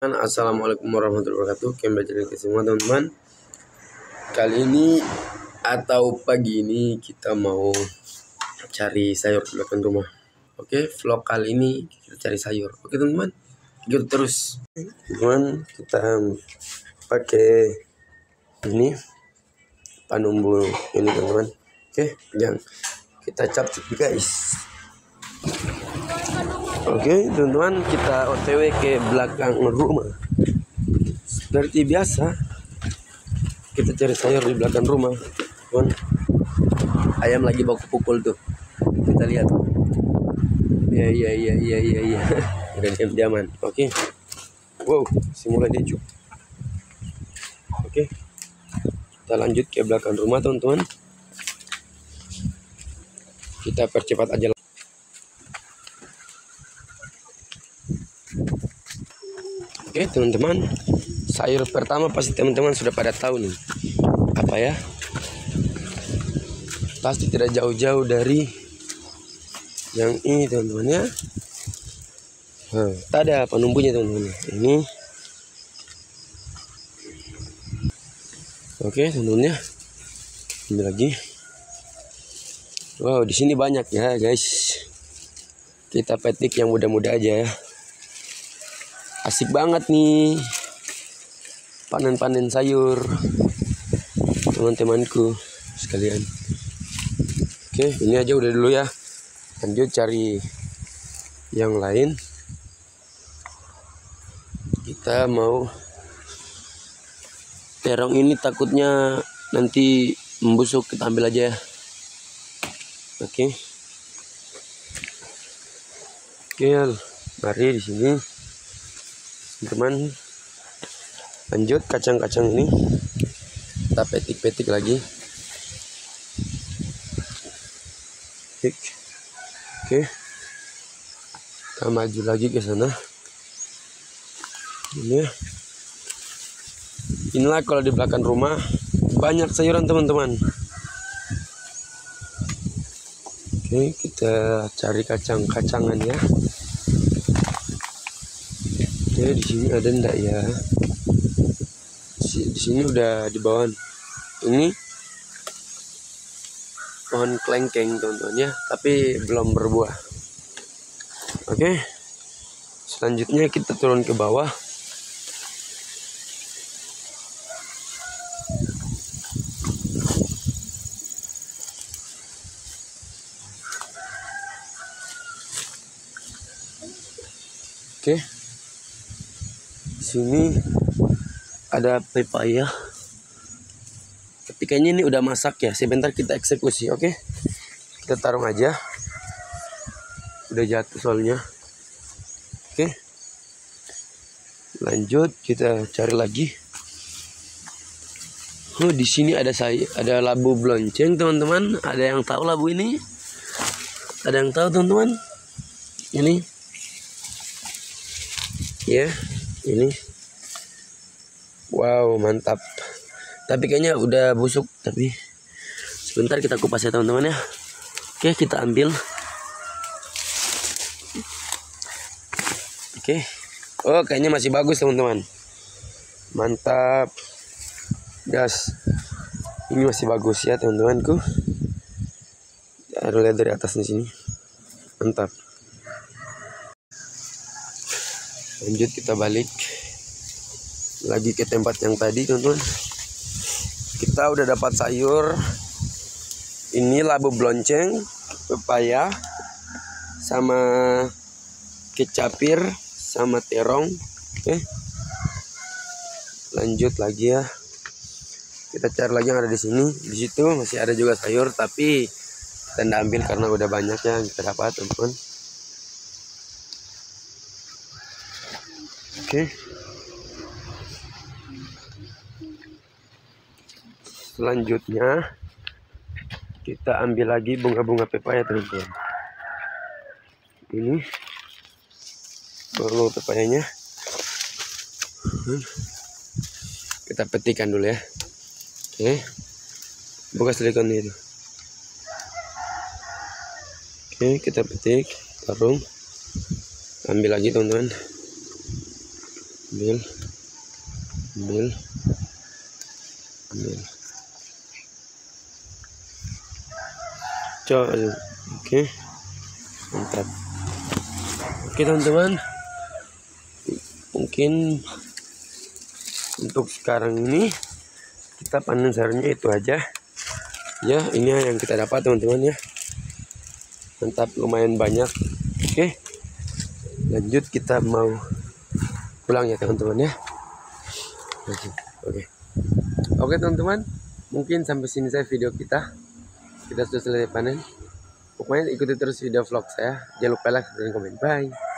Assalamualaikum warahmatullahi wabarakatuh. Kembali lagi ke semua teman-teman. Kali ini Atau pagi ini Kita mau Cari sayur di belakang rumah. Oke vlog kali ini Kita cari sayur. Oke teman-teman Ikut terus. Teman Kita Pakai Ini Panumbu Ini teman-teman. Oke yang Kita cap guys Oke, teman-teman, kita OTW ke belakang rumah. Seperti biasa, kita cari sayur di belakang rumah. Teman, ayam lagi baku pukul tuh. Kita lihat. Ya, ya, ya, ya, ya, ya. Udah diam-diaman. Oke. Wow, simulai dia Oke. Kita lanjut ke belakang rumah, teman-teman. Kita percepat aja. Oke teman-teman Sayur pertama pasti teman-teman sudah pada tahu nih. Apa ya? Pasti tidak jauh-jauh dari Yang ini teman-teman ya. Nah, ada penumpunya teman-teman. Ini. Oke teman-teman ya. Ini lagi. Wow di sini banyak ya guys. Kita petik yang muda-muda aja ya asik banget nih. Panen-panen sayur. Teman-temanku. Sekalian. Oke ini aja udah dulu ya. Lanjut cari yang lain. Kita mau terong ini takutnya nanti membusuk. Kita ambil aja ya. Oke. Oke mari di sini teman lanjut kacang-kacang ini. Kita petik-petik lagi. Petik. Oke. Kita maju lagi ke sana. Ini. Inilah kalau di belakang rumah banyak sayuran teman-teman. Oke kita cari kacang-kacangan ya Oke, di sini ada ndak ya? Di sini udah di bawah. Ini pohon kelengkeng teman-teman ya, tapi belum berbuah. Oke. Selanjutnya kita turun ke bawah. Oke. Okay sini ada pepaya ketika ini udah masak ya. Sebentar kita eksekusi oke? Okay? kita taruh aja. Udah jatuh soalnya. Oke? Okay? lanjut kita cari lagi. Oh di sini ada saya ada labu blonceng teman-teman. Ada yang tahu labu ini? Ada yang tahu teman-teman? Ini? Ya. yeah ini. Wow mantap. Tapi kayaknya udah busuk tapi sebentar kita kupas ya teman-teman ya. Oke kita ambil. Oke. Oh kayaknya masih bagus teman-teman. Mantap. Gas ini masih bagus ya teman-temanku. Ada lihat dari atas di sini. Mantap lanjut kita balik lagi ke tempat yang tadi teman-teman kita udah dapat sayur. Ini labu blonceng pepaya sama kecapir sama terong. Oke. Lanjut lagi ya. Kita cari lagi yang ada di sini. Di situ masih ada juga sayur tapi kita ambil karena udah banyak ya kita dapat teman-teman Oke. Selanjutnya kita ambil lagi bunga-bunga pepaya teman-teman. Ini baru pepayanya. Kita petikan dulu ya. Oke. Buka silikon itu. Oke, kita petik, tarung. Ambil lagi teman-teman. Ambil. Ambil. Ambil. Coba oke. Mantap. Oke teman-teman. Mungkin untuk sekarang ini kita panen sayurnya itu aja. Ya ini yang kita dapat teman-teman ya. Mantap lumayan banyak. Oke. Lanjut kita mau pulang ya teman-teman ya. Oke. Oke teman-teman. Mungkin sampai sini saya video kita. Kita sudah selesai panen. Pokoknya ikuti terus video vlog saya. Jangan lupa like dan komen. Bye